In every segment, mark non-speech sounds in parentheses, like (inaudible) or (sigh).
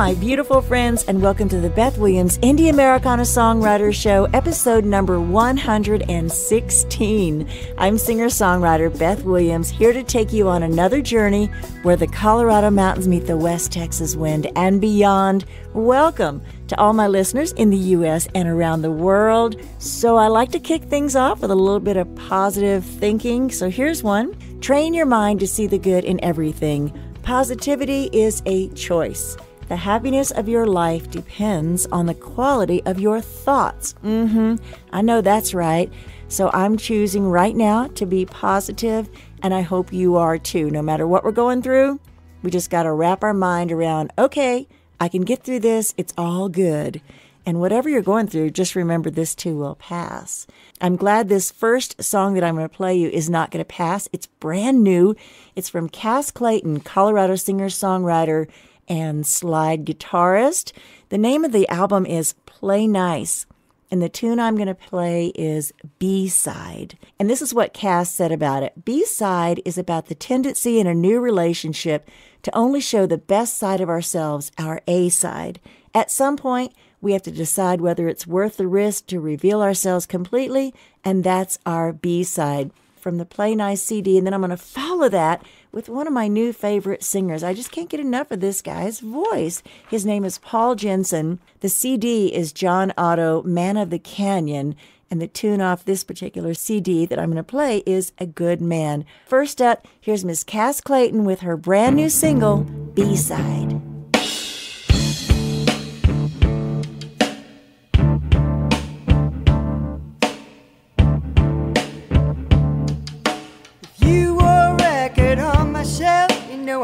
my beautiful friends, and welcome to the Beth Williams Indie Americana Songwriter Show, episode number 116. I'm singer songwriter Beth Williams, here to take you on another journey where the Colorado mountains meet the West Texas wind and beyond. Welcome to all my listeners in the U.S. and around the world. So, I like to kick things off with a little bit of positive thinking. So, here's one Train your mind to see the good in everything. Positivity is a choice. The happiness of your life depends on the quality of your thoughts. Mm-hmm. I know that's right. So I'm choosing right now to be positive, and I hope you are too. No matter what we're going through, we just got to wrap our mind around, okay, I can get through this. It's all good. And whatever you're going through, just remember this too will pass. I'm glad this first song that I'm going to play you is not going to pass. It's brand new. It's from Cass Clayton, Colorado singer songwriter and slide guitarist. The name of the album is Play Nice. And the tune I'm going to play is B side. And this is what Cass said about it B side is about the tendency in a new relationship to only show the best side of ourselves, our A side. At some point, we have to decide whether it's worth the risk to reveal ourselves completely, and that's our B side from the Play Nice CD. And then I'm going to follow that with one of my new favorite singers. I just can't get enough of this guy's voice. His name is Paul Jensen. The CD is John Otto, Man of the Canyon. And the tune off this particular CD that I'm going to play is A Good Man. First up, here's Miss Cass Clayton with her brand new single, B Side.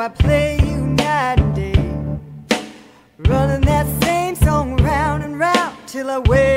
I play you night and day. Running that same song round and round till I wear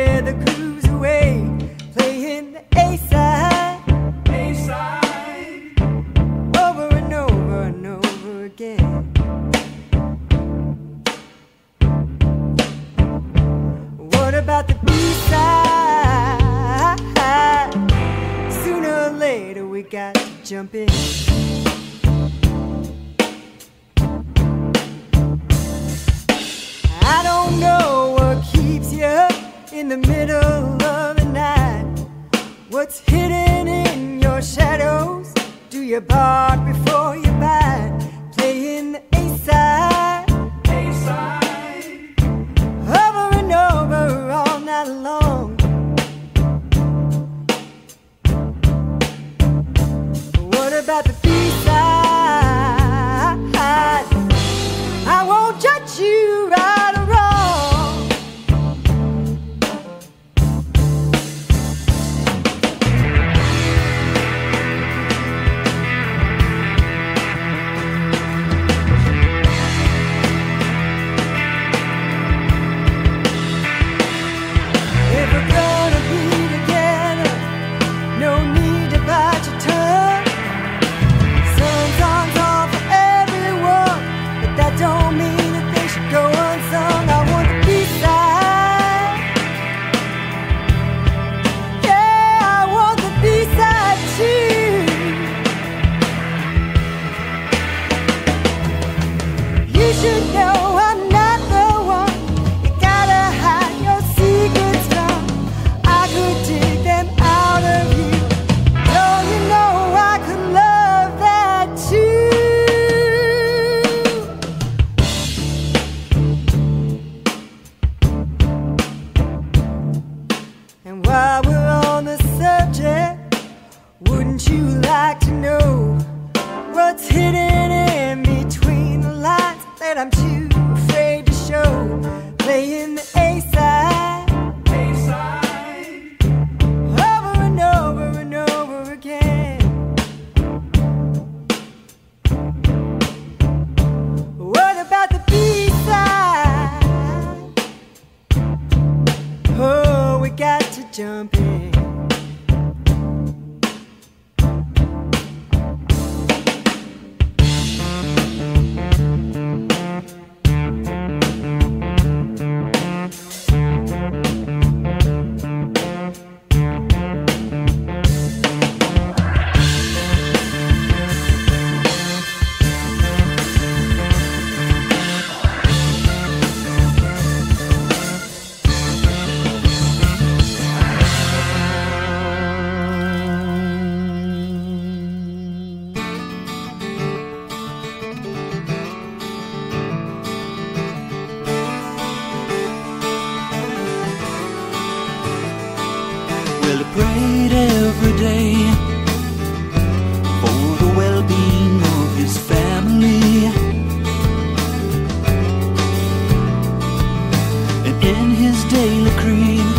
daily cream.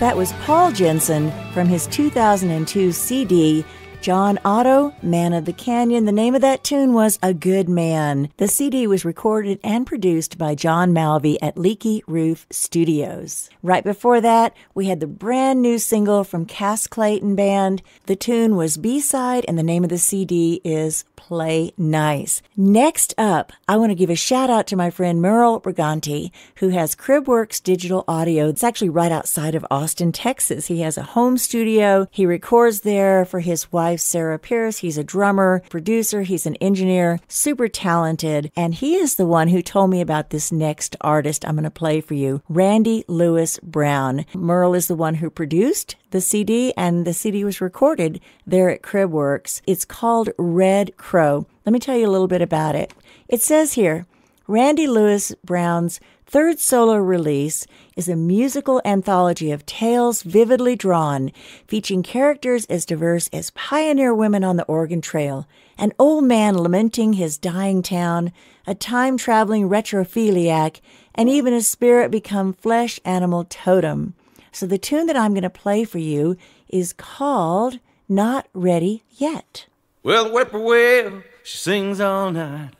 That was Paul Jensen from his 2002 CD, John Otto, Man of the Canyon. The name of that tune was A Good Man. The CD was recorded and produced by John Malvey at Leaky Roof Studios. Right before that, we had the brand new single from Cass Clayton Band. The tune was B-side and the name of the CD is Play Nice. Next up, I want to give a shout out to my friend Merle Bregante, who has Cribworks Digital Audio. It's actually right outside of Austin, Texas. He has a home studio. He records there for his wife, Sarah Pierce. He's a drummer, producer, he's an engineer, super talented. And he is the one who told me about this next artist I'm going to play for you, Randy Lewis Brown. Merle is the one who produced the CD, and the CD was recorded there at Cribworks. It's called Red Crow. Let me tell you a little bit about it. It says here Randy Lewis Brown's third solo release is a musical anthology of tales vividly drawn, featuring characters as diverse as pioneer women on the Oregon Trail, an old man lamenting his dying town, a time traveling retrophiliac, and even a spirit become flesh animal totem. So the tune that I'm going to play for you is called Not Ready Yet. Well, the whippoorwill, she sings all night,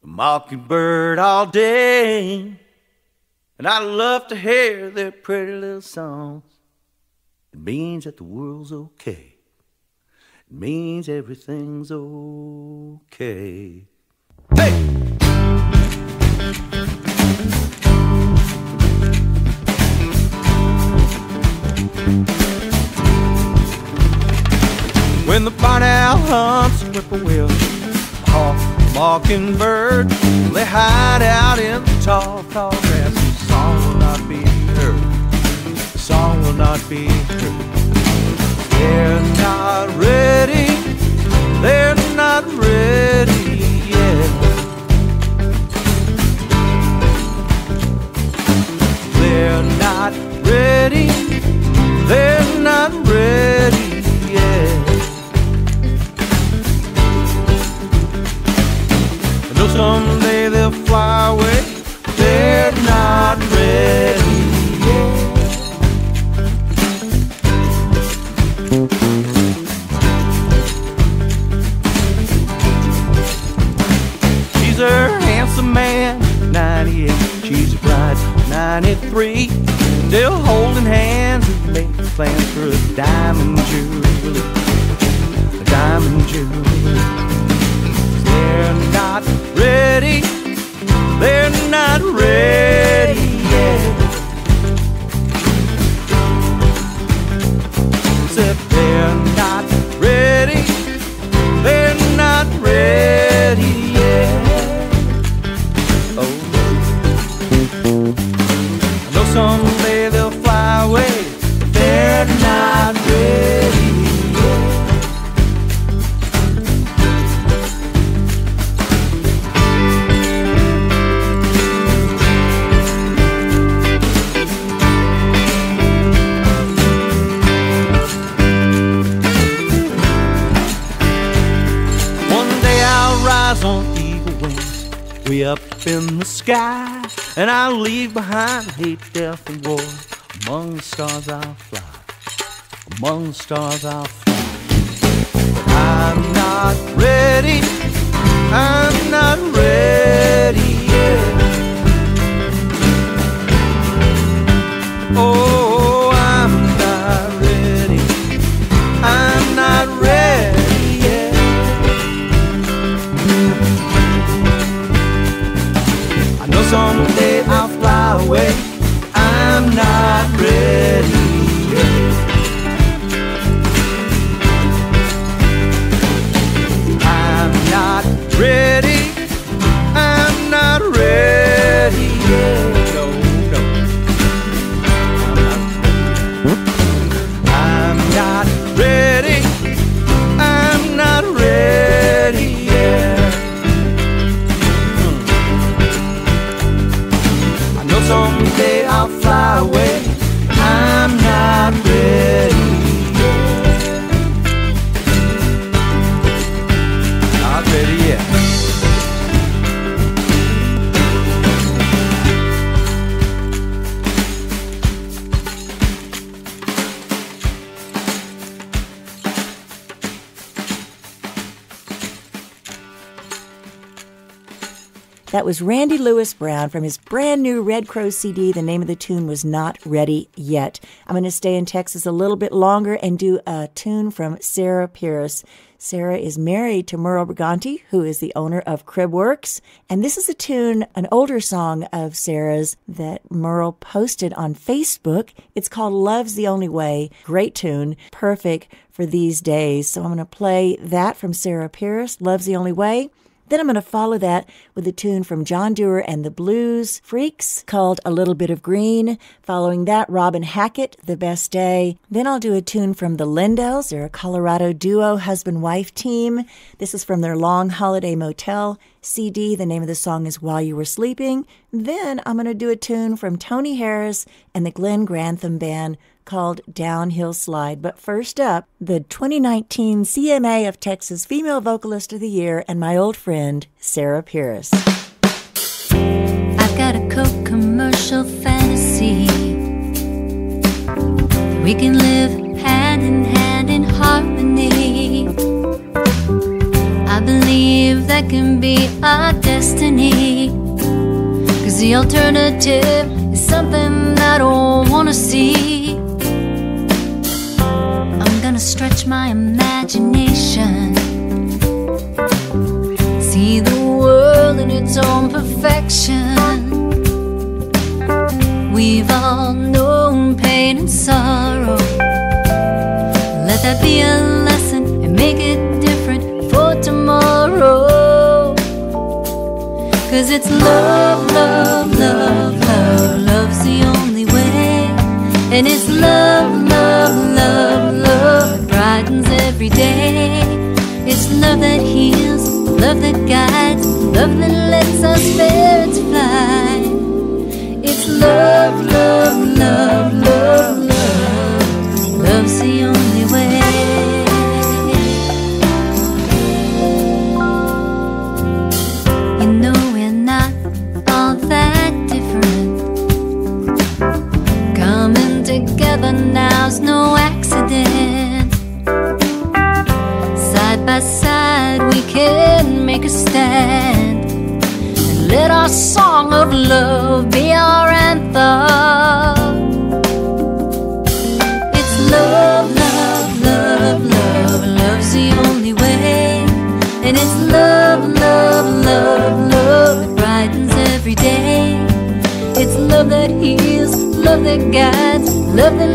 the mockingbird all day. And I love to hear their pretty little songs. It means that the world's okay. It means everything's okay. Hey! When the barn owl hunts a whippoorwill, hawk, mockingbird, they hide out in the tall, tall grass. The song will not be heard. The song will not be heard. They're not ready. They're not ready yet. They're not ready. They're not ready someday they'll fly away. They're not ready. She's a handsome man, 98. She's a bride, 93. Still holding hands and making plans for a diamond jubilee. A diamond jubilee. Not ready. They're not ready up in the sky, and I'll leave behind hate, death, and war. Among the stars I'll fly, among the stars I'll fly. I'm not ready, I'm not ready yet. Oh, was Randy Lewis Brown from his brand new Red Crow CD. The name of the tune was Not Ready Yet. I'm going to stay in Texas a little bit longer and do a tune from Sarah Pierce. Sarah is married to Merle Bregante, who is the owner of Cribworks. And this is a tune, an older song of Sarah's that Merle posted on Facebook. It's called Love's the Only Way. Great tune, perfect for these days. So I'm going to play that from Sarah Pierce, Love's the Only Way. Then I'm going to follow that with a tune from John Dewar and the Blues Freaks called A Little Bit of Green. Following that, Robin Hackett, The Best Day. Then I'll do a tune from the Lindells. They're a Colorado duo, husband wife team. This is from their Long Holiday Motel CD. The name of the song is While You Were Sleeping. Then I'm going to do a tune from Tony Harris and the Glenn Grantham Band called Downhill Slide. But first up, the 2019 CMA of Texas Female Vocalist of the Year and my old friend, Sarah Pierce. I've got a Coke commercial fantasy. We can live hand in hand in harmony. I believe that can be our destiny. Cause the alternative is something I don't wanna see stretch my imagination. See the world in its own perfection. We've all known pain and sorrow. Let that be a lesson and make it different for tomorrow. Cause it's love, love, love, love, love's the only way. And it's love, every day. It's love that heals, love that guides, love that lets our spirits fly. It's love, love, love, love. by side, we can make a stand. And let our song of love be our anthem. It's love, love, love, love, love's the only way. And it's love, love, love, love that brightens every day. It's love that heals, love that guides, love that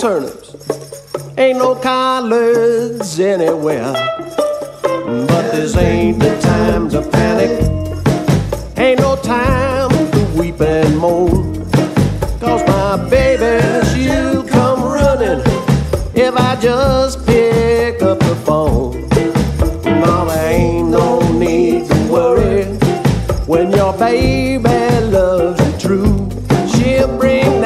turnips, ain't no collards anywhere. But this ain't the time to panic, ain't no time to weep and moan. Cause my baby, she'll come running if I just pick up the phone. Mama, ain't no need to worry when your baby loves you true. She'll bring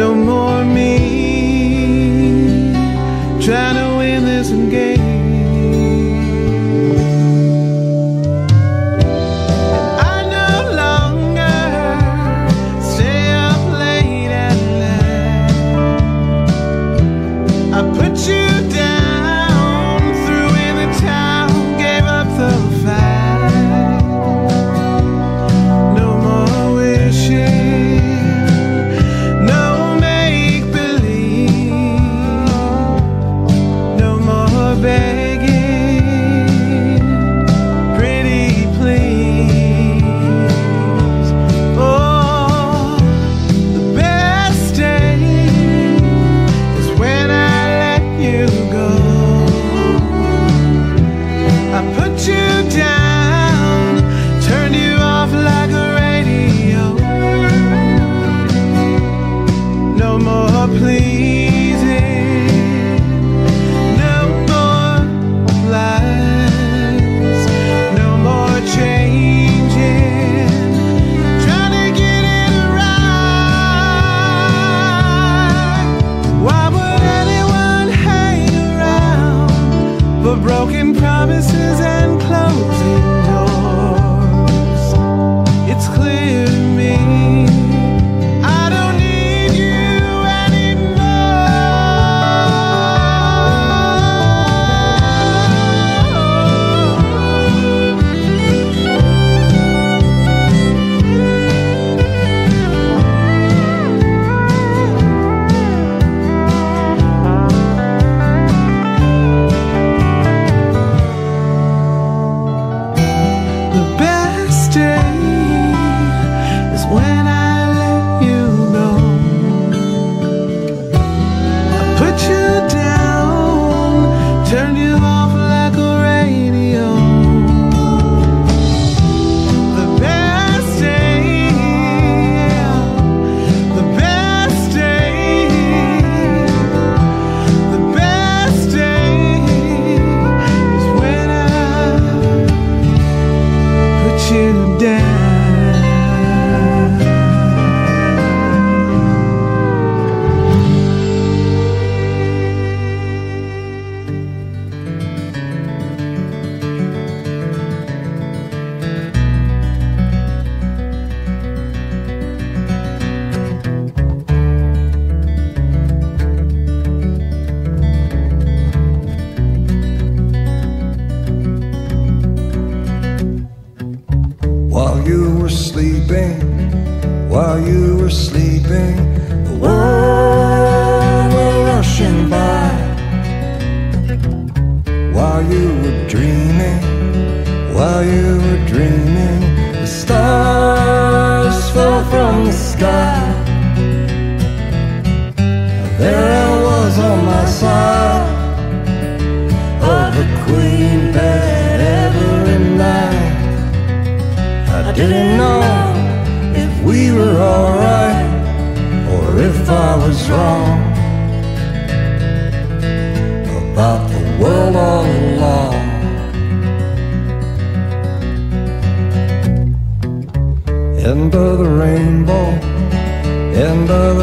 no more.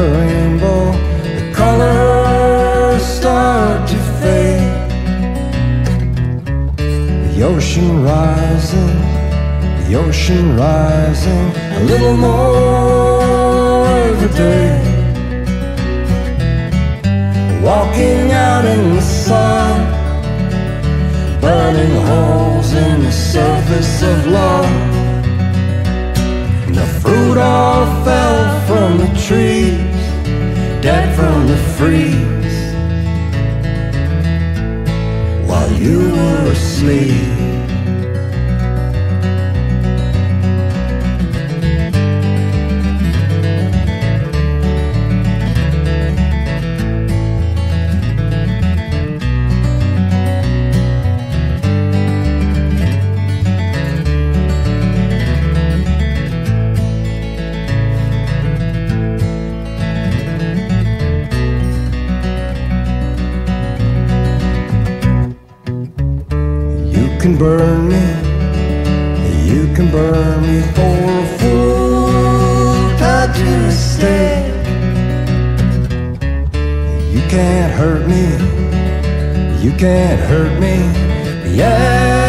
rainbow, the colors start to fade. The ocean rising, the ocean rising, a little more every day. Walking out in the sun, burning holes in the surface of love. And the fruit all fell from the tree dead from the freeze while you were asleep. burn me, you can burn me for a fool tied to. You can't hurt me, you can't hurt me, yeah.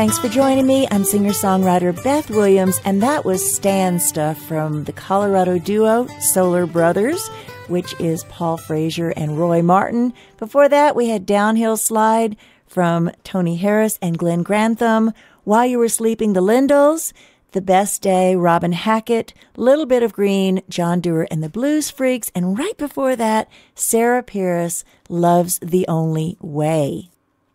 Thanks for joining me. I'm singer songwriter Beth Williams, and that was Stand stuff from the Colorado duo Solar Brothers, which is Paul Frazier and Roy Martin. Before that, we had Downhill Slide from Tony Harris and Glenn Grantham. While You Were Sleeping, The Lindells. The Best Day, Robin Hackett, Little Bit of Green, John Dewar and the Blues Freaks, and right before that, Sarah Pierce, Love's the Only Way.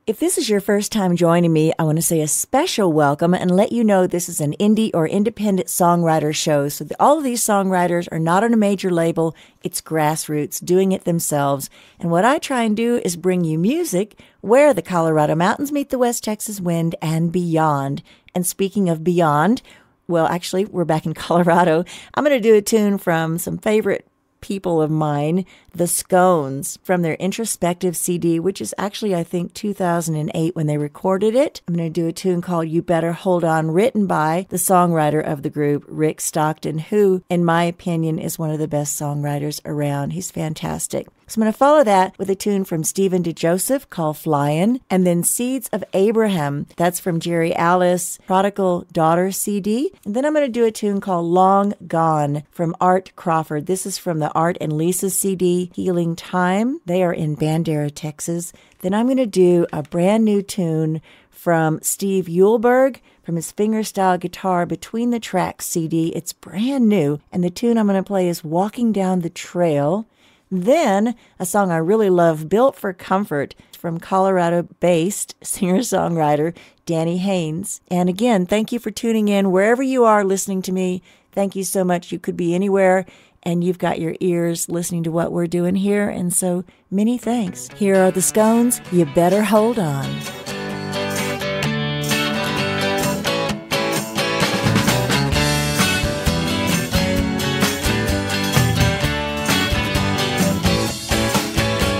If this is your first time joining me, I want to say a special welcome and let you know this is an indie or independent songwriter show. So the, all of these songwriters are not on a major label. It's grassroots, doing it themselves. And what I try and do is bring you music where the Colorado mountains meet the West Texas wind and beyond. And speaking of beyond, well, actually, we're back in (laughs) Colorado. I'm going to do a tune from some favorite people of mine, the Scones, from their introspective CD, which is actually, I think, 2008 when they recorded it. I'm going to do a tune called You Better Hold On, written by the songwriter of the group, Rick Stockton, who, in my opinion, is one of the best songwriters around. He's fantastic. So I'm going to follow that with a tune from Stephen DeJoseph called Flyin', and then Seeds of Abraham. That's from Jerry Alice, Prodigal Daughter CD. And then I'm going to do a tune called Long Gone from Art Crawford. This is from the Art and Lisa CD, Healing Time. They are in Bandera, Texas. Then I'm going to do a brand new tune from Steve Eulberg from his fingerstyle guitar Between the Tracks CD. It's brand new, and the tune I'm going to play is Walking Down the Trail. Then a song I really love, Built for Comfort, from Colorado based (laughs) singer songwriter Danny Haynes. And again, thank you for tuning in wherever you are listening to me. Thank you so much. You could be anywhere and you've got your ears listening to what we're doing here. And so many thanks. Here are the scones. You better hold on.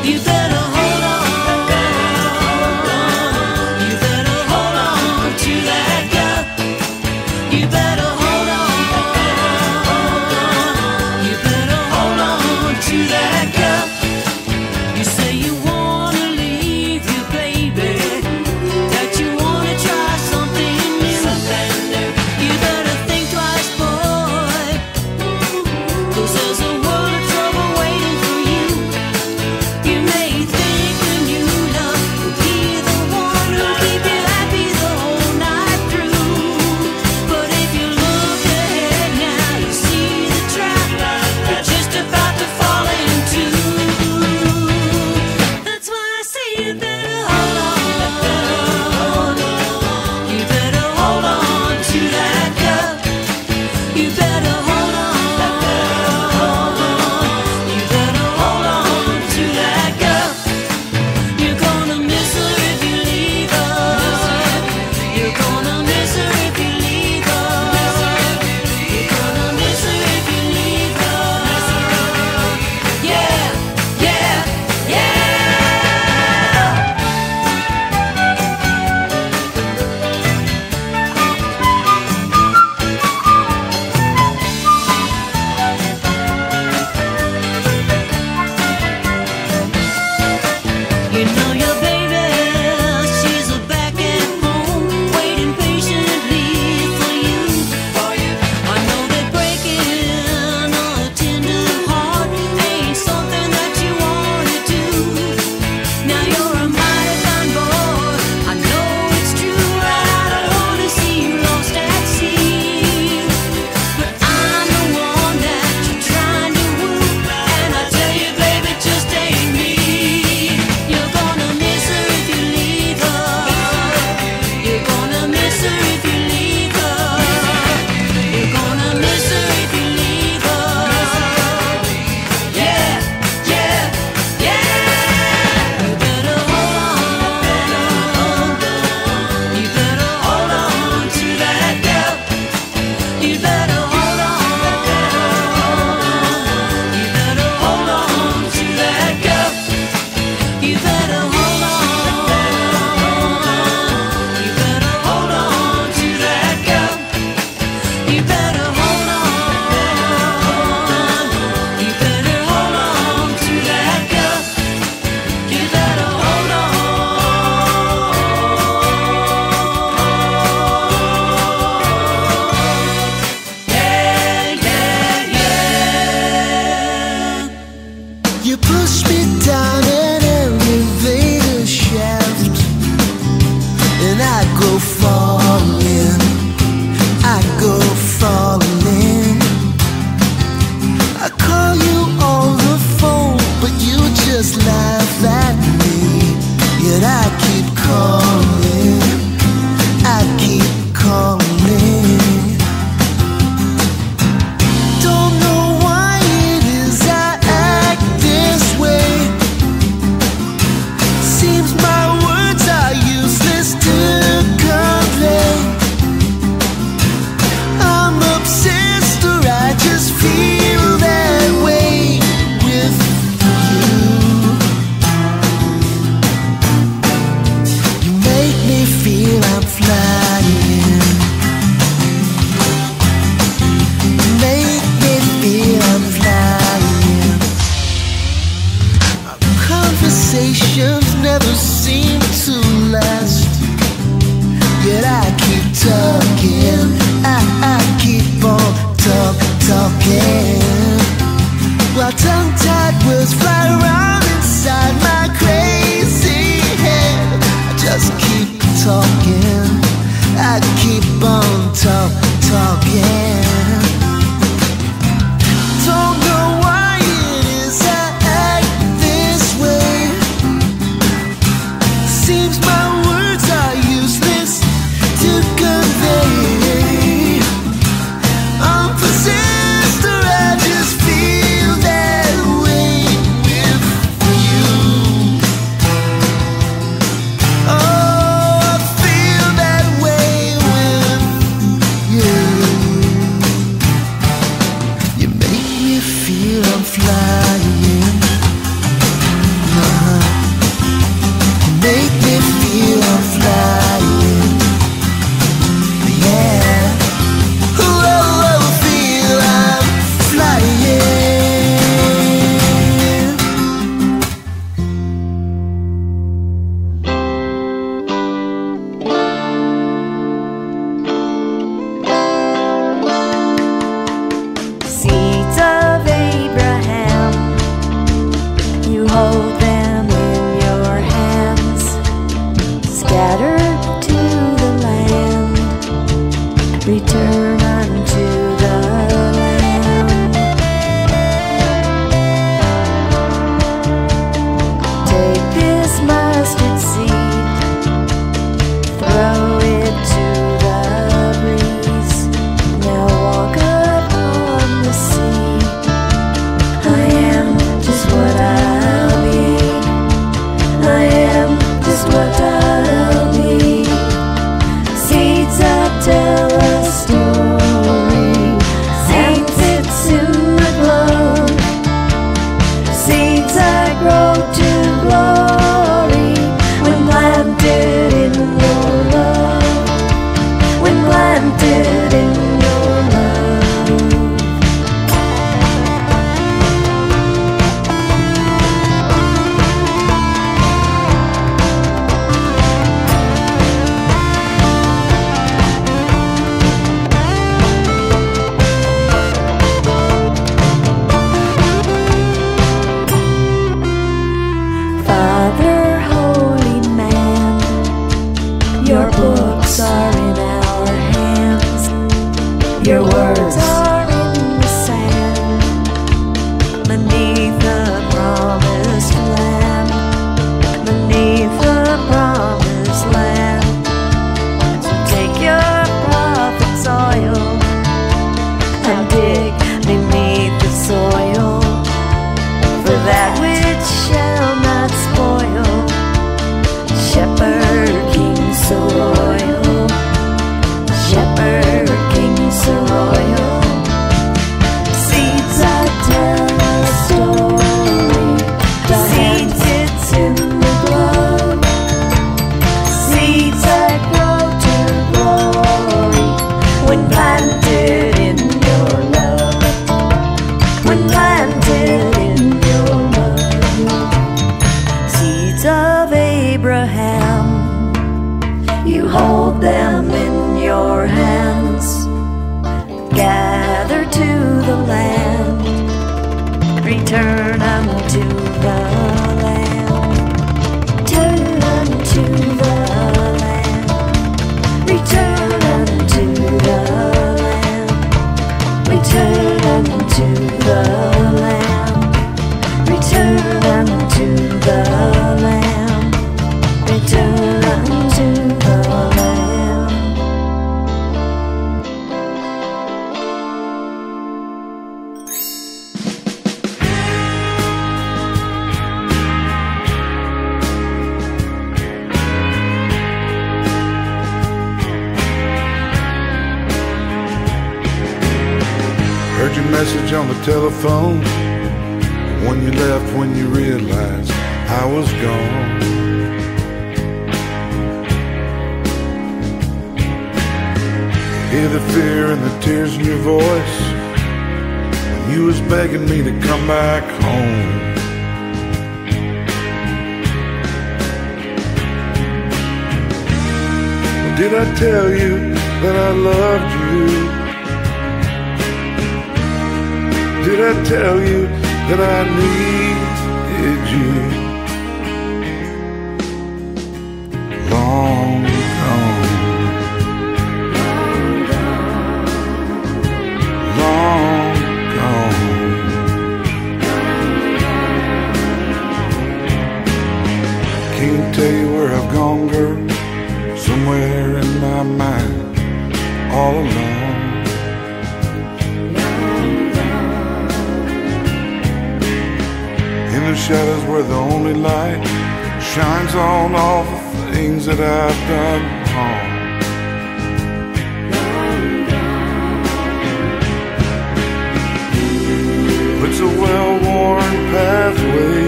You better me to come back home. Did I tell you that I loved you? Did I tell you that I needed you? All alone. In the shadows where the only light shines on all the things that I've done wrong. It's a well-worn pathway.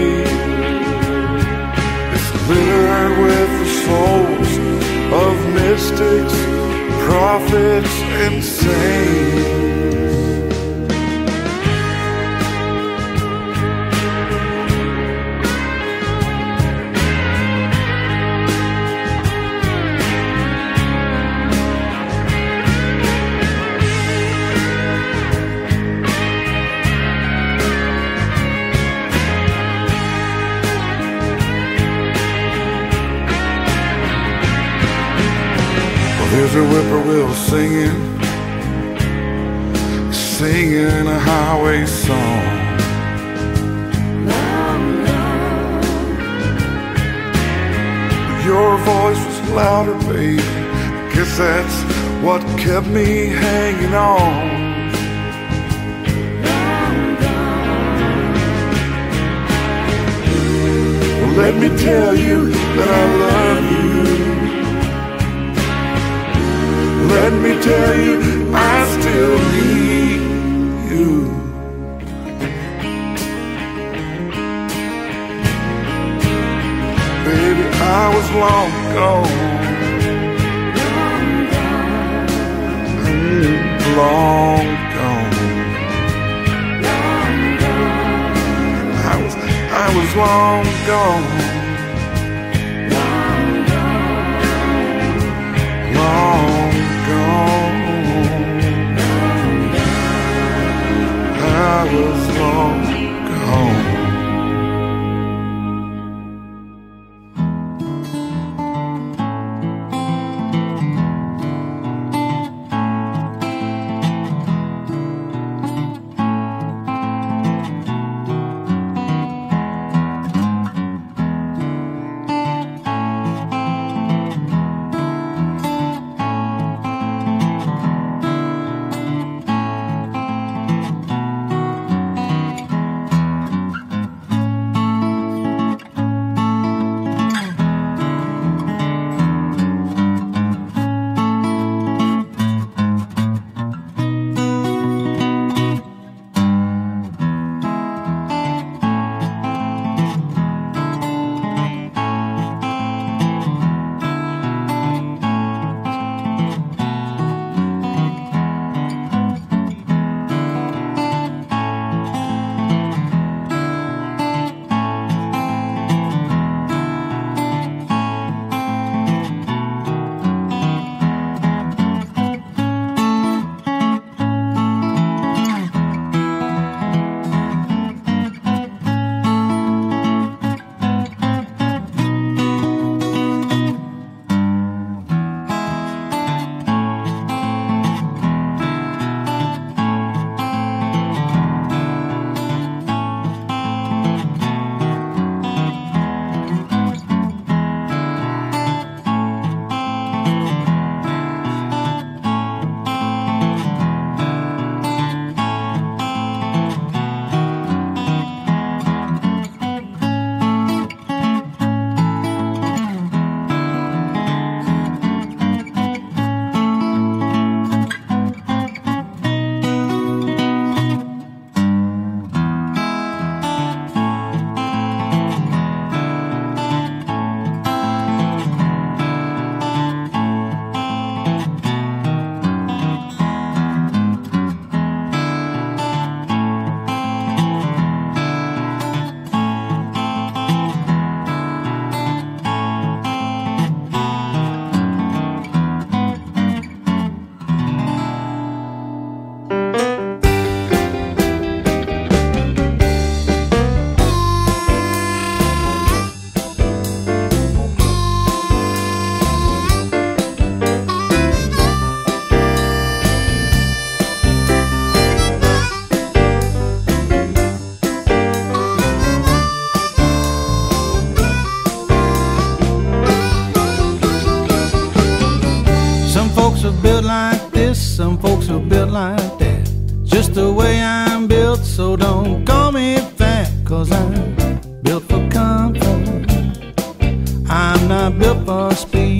It's littered with the souls of mystics, prophets, and saints. A whippoorwill singing, singing a highway song. Your voice was louder, baby. Guess that's what kept me hanging on. Let me tell you that I love you. Let me tell you, I still need you. Baby, I was long gone. Mm, long gone. I was, I was long gone. Was long folks are built like this, some folks are built like that. Just the way I'm built, so don't call me fat, cause I'm built for comfort. I'm not built for speed.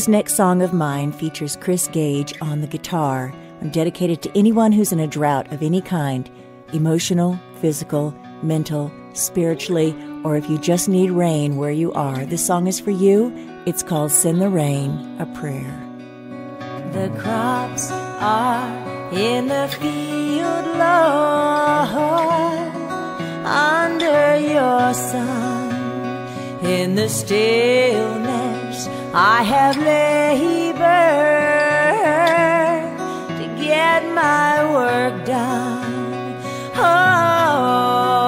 This next song of mine features Chris Gage on the guitar. I'm dedicated to anyone who's in a drought of any kind emotional, physical, mental, spiritually, or if you just need rain where you are. This song is for you. It's called Send the Rain, a Prayer. The crops are in the field, Lord, under your sun, in the stillness I have labored to get my work done. Oh.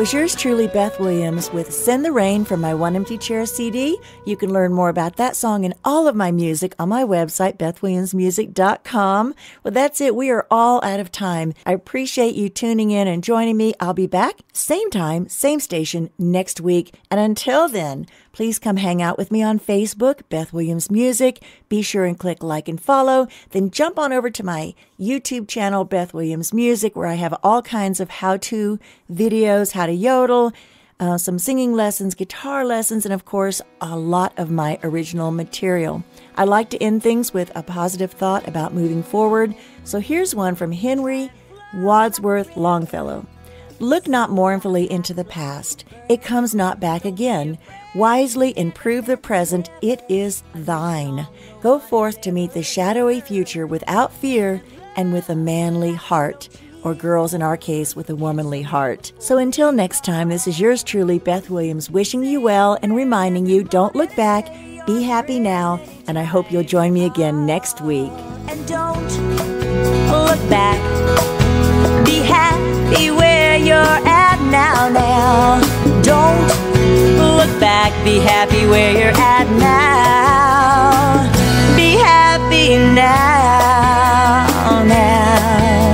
Was yours truly, Beth Williams, with Send the Rain from my One Empty Chair CD. You can learn more about that song and all of my music on my website, bethwilliamsmusic.com. Well, that's it. We are all out of time. I appreciate you tuning in and joining me. I'll be back, same time, same station next week. And until then, please come hang out with me on Facebook, Beth Williams Music. Be sure and click like and follow. Then jump on over to my YouTube channel, Beth Williams Music, where I have all kinds of how to videos, how to yodel, uh, some singing lessons, guitar lessons, and of course, a lot of my original material. I like to end things with a positive thought about moving forward. So here's one from Henry Wadsworth Longfellow. Look not mournfully into the past, it comes not back again. Wisely improve the present, it is thine. Go forth to meet the shadowy future without fear and with a manly heart or girls in our case with a womanly heart. So until next time, this is yours truly, Beth Williams, wishing you well and reminding you don't look back, be happy now, and I hope you'll join me again next week. And don't look back. Be happy you're at now, now. Don't look back, be happy where you're at now. Be happy now, now.